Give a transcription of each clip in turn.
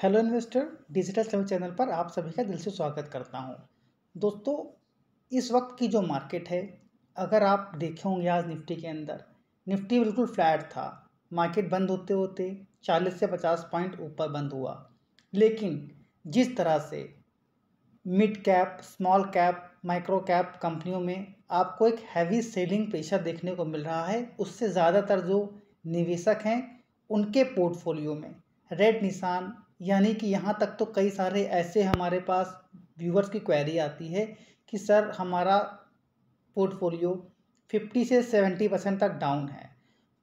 Hello investor, digital Samay channel पर आप सभी का दिल से स्वागत करता हूँ। दोस्तों, इस वक्त की जो मार्केट है, अगर आप देखे होंगे आज निफ्टी के अंदर, निफ्टी बिल्कुल फ्लैट था। मार्केट बंद होते होते 40 से 50 पॉइंट ऊपर बंद हुआ। लेकिन जिस तरह से mid cap, small cap, micro cap कंपनियों में आपको एक हैवी सेलिंग प्रेशर देखने को मिल रहा है, उससे ज़्यादातर जो निवेशक हैं, उनके पोर्टफोलियो में। रेड निशान यानी कि यहाँ तक तो कई सारे ऐसे हमारे पास व्यूवर्स की क्वेरी आती है कि सर हमारा पोर्टफोलियो फिफ्टी से सेवेंटी परसेंट तक डाउन है।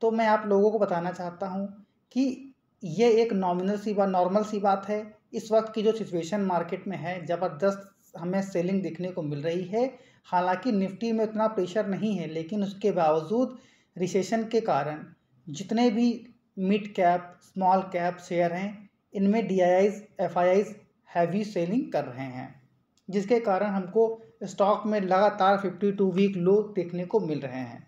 तो मैं आप लोगों को बताना चाहता हूँ कि ये एक नॉमिनल सी बात नॉर्मल सी बात है। इस वक्त की जो सिचुएशन मार्केट में है, ज़बरदस्त हमें सेलिंग देखने को मिल रही है। हालाँकि निफ्टी में उतना प्रेशर नहीं है, लेकिन उसके बावजूद रिसेशन के कारण जितने भी mid cap small cap share हैं इनमें D I Is F I Is heavy selling कर रहे हैं, जिसके कारण हमको स्टॉक में लगातार 52 वीक लो देखने को मिल रहे हैं।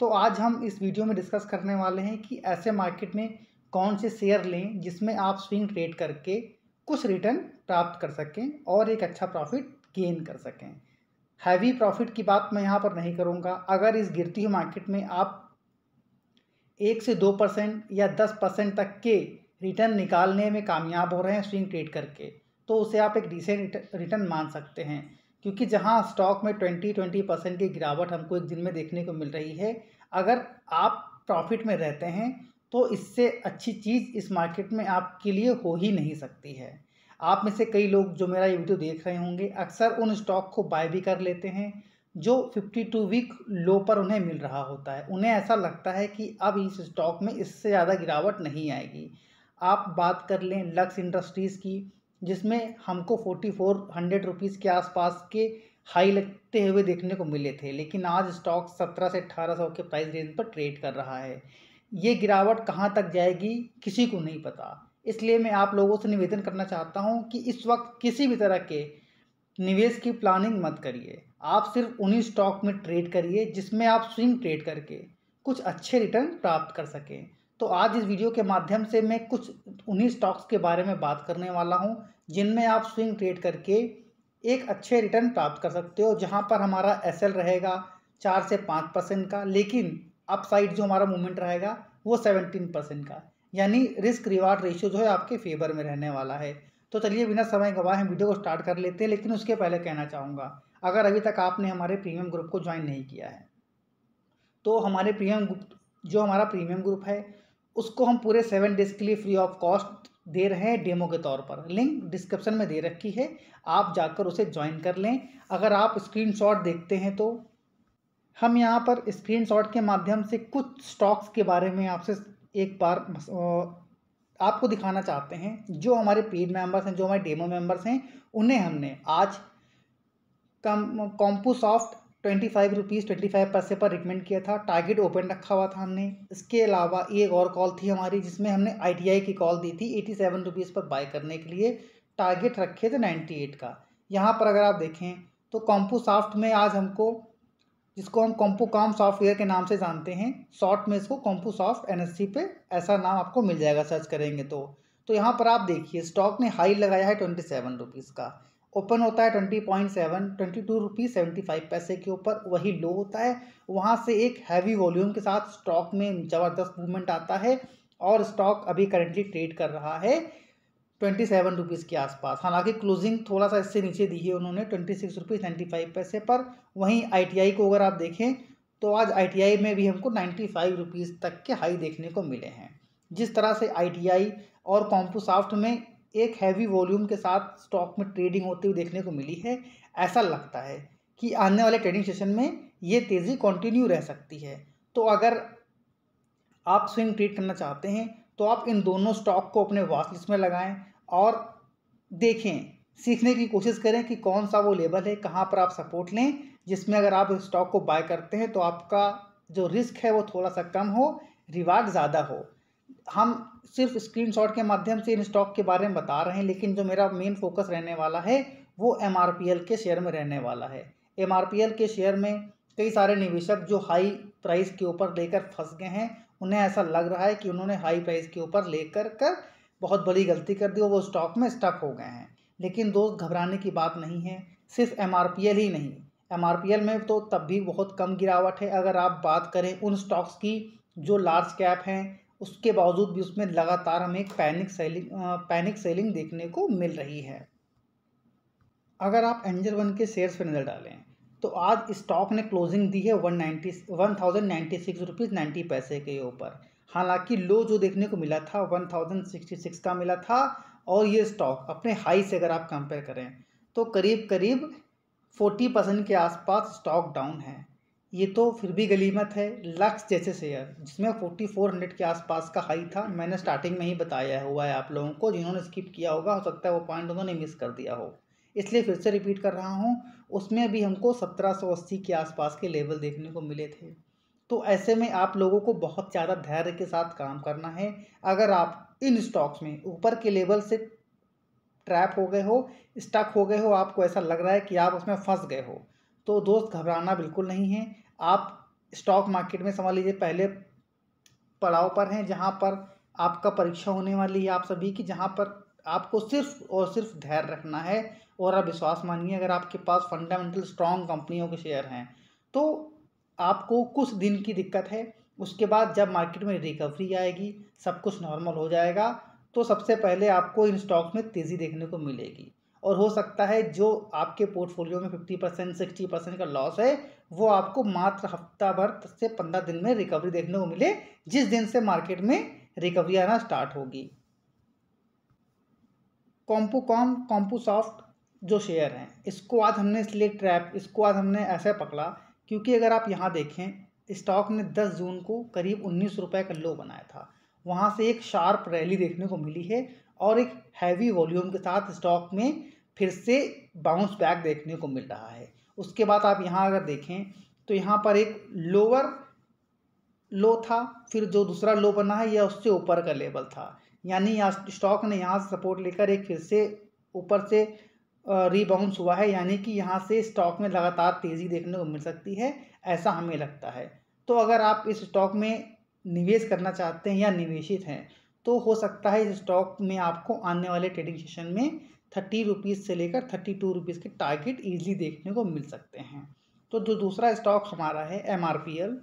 तो आज हम इस वीडियो में डिस्कस करने वाले हैं कि ऐसे मार्केट में कौन से शेयर लें जिसमें आप स्विंग ट्रेड करके कुछ रिटर्न प्राप्त कर सकें और एक अच्छा प्रॉफिट गेन कर सकें। हैवी प्रॉफिट की बात मैं यहाँ पर नहीं करूँगा। अगर इस गिरती हुई मार्केट में आप एक से दो परसेंट या दस परसेंट तक के रिटर्न निकालने में कामयाब हो रहे हैं स्विंग ट्रेड करके। तो उसे आप एक डिसेंट रिटर्न मान सकते हैं, क्योंकि जहाँ स्टॉक में ट्वेंटी ट्वेंटी परसेंट की गिरावट हमको एक दिन में देखने को मिल रही है, अगर आप प्रॉफिट में रहते हैं तो इससे अच्छी चीज़ इस मार्केट में आपके लिए हो ही नहीं सकती है। आप में से कई लोग जो मेरा ये वीडियो देख रहे होंगे, अक्सर उन स्टॉक को बाय भी कर लेते हैं, जो 52 वीक लो पर उन्हें मिल रहा होता है। उन्हें ऐसा लगता है कि अब इस स्टॉक में इससे ज़्यादा गिरावट नहीं आएगी। आप बात कर लें लक्स इंडस्ट्रीज़ की, जिसमें हमको फोर्टी फोर हंड्रेड रुपीज़ के आसपास के हाई लगते हुए देखने को मिले थे, लेकिन आज स्टॉक सत्रह से अट्ठारह सौ के प्राइस रेंज पर ट्रेड कर रहा है। ये गिरावट कहाँ तक जाएगी, किसी को नहीं पता। इसलिए मैं आप लोगों से निवेदन करना चाहता हूँ कि इस वक्त किसी भी तरह के निवेश की प्लानिंग मत करिए। आप सिर्फ़ उन्हीं स्टॉक में ट्रेड करिए जिसमें आप स्विंग ट्रेड करके कुछ अच्छे रिटर्न प्राप्त कर सकें। तो आज इस वीडियो के माध्यम से मैं कुछ उन्हीं स्टॉक्स के बारे में बात करने वाला हूँ, जिनमें आप स्विंग ट्रेड करके एक अच्छे रिटर्न प्राप्त कर सकते हो, जहाँ पर हमारा एसएल रहेगा चार से पाँच परसेंट का, लेकिन अपसाइड जो हमारा मूवमेंट रहेगा वो सेवनटीन परसेंट का। यानी रिस्क रिवार्ड रेशियो जो है आपके फेवर में रहने वाला है। तो चलिए बिना समय गवाह हम वीडियो को स्टार्ट कर लेते हैं, लेकिन उसके पहले कहना चाहूँगा, अगर अभी तक आपने हमारे प्रीमियम ग्रुप को ज्वाइन नहीं किया है तो हमारे प्रीमियम जो हमारा प्रीमियम ग्रुप है, उसको हम पूरे सेवन डेज़ के लिए फ्री ऑफ़ कॉस्ट दे रहे हैं डेमो के तौर पर। लिंक डिस्क्रिप्शन में दे रखी है, आप जाकर उसे ज्वाइन कर लें। अगर आप स्क्रीनशॉट देखते हैं तो हम यहाँ पर स्क्रीनशॉट के माध्यम से कुछ स्टॉक्स के बारे में आपसे एक बार आपको दिखाना चाहते हैं। जो हमारे पेड मेंबर्स हैं, जो हमारे डेमो मेंबर्स हैं, उन्हें हमने आज कम Compusoft twenty five rupees twenty five पैसे पर रिकमेंड किया था। टारगेट ओपन रखा हुआ था हमने। इसके अलावा एक और कॉल थी हमारी, जिसमें हमने आईटीआई की कॉल दी थी एटी सेवन रुपीज़ पर बाय करने के लिए। टारगेट रखे थे नाइन्टी एट का। यहाँ पर अगर आप देखें तो कॉम्पू सॉफ्ट में आज हमको, जिसको हम कॉम्पू कॉम सॉफ्टवेयर के नाम से जानते हैं शॉर्ट में इसको कॉम्पू सॉफ्ट एन पे ऐसा नाम आपको मिल जाएगा सर्च करेंगे तो। तो यहाँ पर आप देखिए स्टॉक ने हाई लगाया है ट्वेंटी सेवन रुपीज़ का। ओपन होता है twenty point seven, twenty two rupees seventy five पैसे के ऊपर वही लो होता है। वहाँ से एक हैवी वॉल्यूम के साथ स्टॉक में ज़बरदस्त मूवमेंट आता है और स्टॉक अभी करेंटली ट्रेड कर रहा है ट्वेंटी सेवन रुपीज़ के आसपास। हालाँकि क्लोजिंग थोड़ा सा इससे नीचे दी है उन्होंने twenty six rupees ninety five पैसे पर। वहीं आईटीआई को अगर आप देखें तो आज आईटीआई में भी हमको नाइन्टी फाइव रुपीज़ तक के हाई देखने को मिले हैं। जिस तरह से आईटीआई और कॉम्पूसॉफ्ट में एक हैवी वॉल्यूम के साथ स्टॉक में ट्रेडिंग होती हुई देखने को मिली है, ऐसा लगता है कि आने वाले ट्रेडिंग सेशन में ये तेज़ी कंटिन्यू रह सकती है। तो अगर आप स्विंग ट्रेड करना चाहते हैं तो आप इन दोनों स्टॉक को अपने वॉच लिस्ट में लगाएँ और देखें, सीखने की कोशिश करें कि कौन सा वो लेवल है, कहाँ पर आप सपोर्ट लें, जिसमें अगर आप स्टॉक को बाय करते हैं तो आपका जो रिस्क है वो थोड़ा सा कम हो रिवार्ड ज़्यादा हो। हम सिर्फ़ स्क्रीनशॉट के माध्यम से इन स्टॉक के बारे में बता रहे हैं, लेकिन जो मेरा मेन फोकस रहने वाला है, वो एमआरपीएल के शेयर में रहने वाला है। एमआरपीएल के शेयर में कई सारे निवेशक जो हाई प्राइस के ऊपर लेकर फंस गए हैं, उन्हें ऐसा लग रहा है कि उन्होंने हाई प्राइस के ऊपर लेकर कर बहुत बड़ी गलती कर दी और वो स्टॉक में स्टक हो गए हैं। लेकिन दोस्त घबराने की बात नहीं है, सिर्फ़ एमआरपीएल ही नहीं। एमआरपीएल में तो तब भी बहुत कम गिरावट है। अगर आप बात करें उन स्टॉक्स की जो लार्ज कैप हैं उसके बावजूद भी उसमें लगातार हमें एक पैनिक सेलिंग पैनिक सेलिंग देखने को मिल रही है। अगर आप एंजल वन के शेयर्स पर नज़र डालें तो आज स्टॉक ने क्लोजिंग दी है one ninety, one thousand ninety six rupees ninety पैसे के ऊपर। हालाँकि लो जो देखने को मिला था, वन थाउज़ेंड सिक्सटी सिक्स का मिला था, और ये स्टॉक अपने हाई से अगर आप कंपेयर करें तो करीब करीब फोर्टी परसेंट के आसपास स्टॉक डाउन है। ये तो फिर भी गलीमत है, लक्स जैसे शेयर जिसमें फोर्टी फोर हंड्रेड के आसपास का हाई था, मैंने स्टार्टिंग में ही बताया हुआ है आप लोगों को, जिन्होंने स्किप किया होगा, हो सकता है वो पॉइंट उन्होंने मिस कर दिया हो। इसलिए फिर से रिपीट कर रहा हूँ, उसमें भी हमको सत्रह सौ अस्सी के आसपास के लेवल देखने को मिले थे। तो ऐसे में आप लोगों को बहुत ज़्यादा धैर्य के साथ काम करना है। अगर आप इन स्टॉक्स में ऊपर के लेवल से ट्रैप हो गए हो स्टक हो गए हो, आपको ऐसा लग रहा है कि आप उसमें फंस गए हो। तो दोस्त घबराना बिल्कुल नहीं है। आप स्टॉक मार्केट में समझ लीजिए, पहले पड़ाव पर हैं जहाँ पर आपका परीक्षा होने वाली है आप सभी की, जहाँ पर आपको सिर्फ़ और सिर्फ़ धैर्य रखना है और आप विश्वास मानिए, अगर आपके पास फंडामेंटल स्ट्रॉन्ग कंपनियों के शेयर हैं तो आपको कुछ दिन की दिक्कत है। उसके बाद जब मार्केट में रिकवरी आएगी, सब कुछ नॉर्मल हो जाएगा तो सबसे पहले आपको इन स्टॉक्स में तेज़ी देखने को मिलेगी। और हो सकता है जो आपके पोर्टफोलियो में फिफ्टी परसेंट सिक्सटी परसेंट का लॉस है, वो आपको मात्र हफ़्ता भर से पंद्रह दिन में रिकवरी देखने को मिले, जिस दिन से मार्केट में रिकवरी आना स्टार्ट होगी। कॉम्पूकॉम कॉम्पूसॉफ्ट जो शेयर हैं, इसको आज हमने इसलिए ट्रैप इसको आज हमने ऐसे पकड़ा, क्योंकि अगर आप यहाँ देखें स्टॉक ने 10 जून को करीब उन्नीस रुपये का लो बनाया था। वहाँ से एक शार्प रैली देखने को मिली है और एक हैवी वॉल्यूम के साथ स्टॉक में फिर से बाउंस बैक देखने को मिल रहा है। उसके बाद आप यहाँ अगर देखें तो यहाँ पर एक लोअर लो था, फिर जो दूसरा लो बना है, यह उससे ऊपर का लेवल था। यानी स्टॉक ने यहाँ से सपोर्ट लेकर एक फिर से ऊपर से रीबाउंस हुआ है। यानी कि यहाँ से स्टॉक में लगातार तेज़ी देखने को मिल सकती है, ऐसा हमें लगता है। तो अगर आप इस स्टॉक में निवेश करना चाहते हैं या निवेशित हैं तो हो सकता है इस स्टॉक में आपको आने वाले ट्रेडिंग सेशन में थर्टी रुपीज़ से लेकर थर्टी टू रुपीज़ के टारगेट ईजिली देखने को मिल सकते हैं। तो जो दूसरा स्टॉक हमारा है एमआरपीएल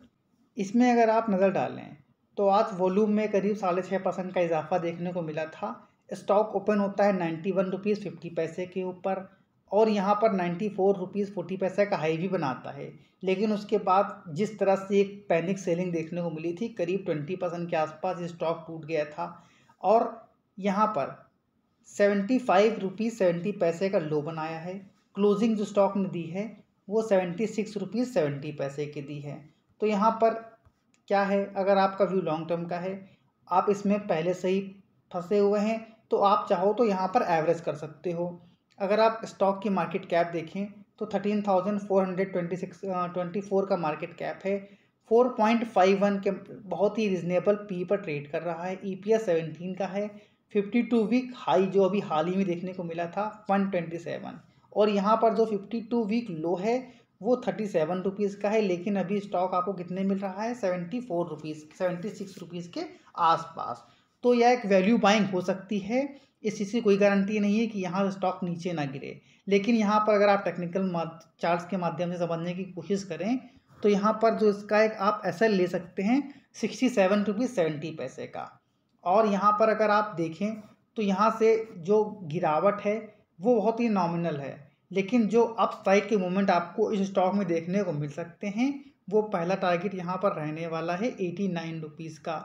इसमें अगर आप नज़र डालें तो आज वॉल्यूम में करीब साढ़े छः परसेंट का इजाफा देखने को मिला था। स्टॉक ओपन होता है नाइन्टी वन रुपीज़ फिफ्टी पैसे के ऊपर और यहाँ पर नाइन्टी फोर रुपीज़ फोर्टी पैसे का हाई भी बनाता है। लेकिन उसके बाद जिस तरह से एक पैनिक सेलिंग देखने को मिली थी, करीब ट्वेंटी परसेंट के आसपास स्टॉक टूट गया था और यहाँ पर सेवेंटी फाइव रुपीज़ सेवेंटी पैसे का लो बनाया है। क्लोजिंग जो स्टॉक ने दी है, वो सेवेंटी सिक्स रुपीज़ सेवेंटी पैसे की दी है। तो यहाँ पर क्या है? अगर आपका व्यू लॉन्ग टर्म का है, आप इसमें पहले से ही फंसे हुए हैं तो आप चाहो तो यहाँ पर एवरेज कर सकते हो। अगर आप स्टॉक की मार्केट कैप देखें तो thirteen thousand four hundred twenty six twenty four का मार्केट कैप है। फोर पॉइंट फाइव वन के बहुत ही रिजनेबल पी पर ट्रेड कर रहा है। ई पी एस सेवेंटीन का है। फिफ्टी टू वीक हाई जो अभी हाल ही में देखने को मिला था वन ट्वेंटी सेवन और यहाँ पर जो फिफ्टी टू वीक लो है, वो थर्टी सेवन रुपीज़ का है, लेकिन अभी स्टॉक आपको कितने मिल रहा है? Seventy four rupees seventy six rupees के आसपास. तो यह एक वैल्यू बाइंग हो सकती है। इस चीज़ की कोई गारंटी नहीं है कि यहाँ स्टॉक नीचे ना गिरे। लेकिन यहाँ पर अगर आप टेक्निकल चार्ट्स के माध्यम से समझने की कोशिश करें तो यहाँ पर जो इसका एक आप एस ले सकते हैं सिक्सटी सेवन रुपीज़ सेवेंटी पैसे का. और यहाँ पर अगर आप देखें तो यहाँ से जो गिरावट है, वो बहुत ही नॉमिनल है। लेकिन जो अप साइड के मूवमेंट आपको इस स्टॉक में देखने को मिल सकते हैं, वो पहला टारगेट यहाँ पर रहने वाला है एटी नाइन रुपीज़ का।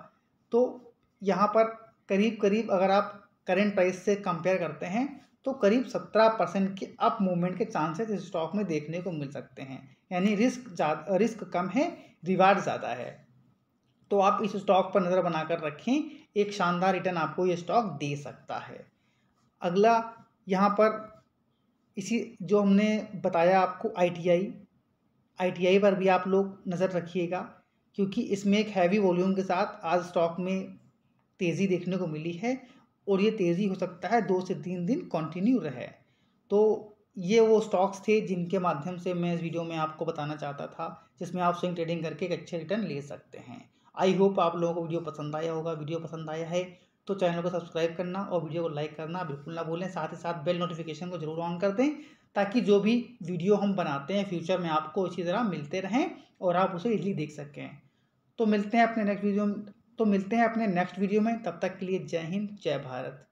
तो यहाँ पर करीब करीब अगर आप करेंट प्राइस से कंपेयर करते हैं तो करीब सत्रह परसेंट के अप मूवमेंट के चांसेस इस स्टॉक में देखने को मिल सकते हैं। यानी रिस्क रिस्क कम है रिवार्ड ज़्यादा है। तो आप इस स्टॉक पर नज़र बनाकर रखें, एक शानदार रिटर्न आपको ये स्टॉक दे सकता है। अगला, यहाँ पर इसी जो हमने बताया आपको आई आई पर भी आप लोग नज़र रखिएगा, क्योंकि इसमें एक हैवी वॉल्यूम के साथ आज स्टॉक में तेज़ी देखने को मिली है और ये तेज़ी हो सकता है दो से तीन दिन कंटिन्यू रहे। तो ये वो स्टॉक्स थे जिनके माध्यम से मैं इस वीडियो में आपको बताना चाहता था, जिसमें आप स्विंग ट्रेडिंग करके एक अच्छे रिटर्न ले सकते हैं। आई होप आप लोगों को वीडियो पसंद आया होगा। वीडियो पसंद आया है तो चैनल को सब्सक्राइब करना और वीडियो को लाइक करना बिल्कुल ना भूलें। साथ ही साथ बेल नोटिफिकेशन को ज़रूर ऑन कर दें ताकि जो भी वीडियो हम बनाते हैं फ्यूचर में आपको इसी तरह मिलते रहें और आप उसे इजीली देख सकें। तो मिलते हैं अपने नेक्स्ट वीडियो में तो मिलते हैं अपने नेक्स्ट वीडियो में। तब तक के लिए जय हिंद, जय भारत।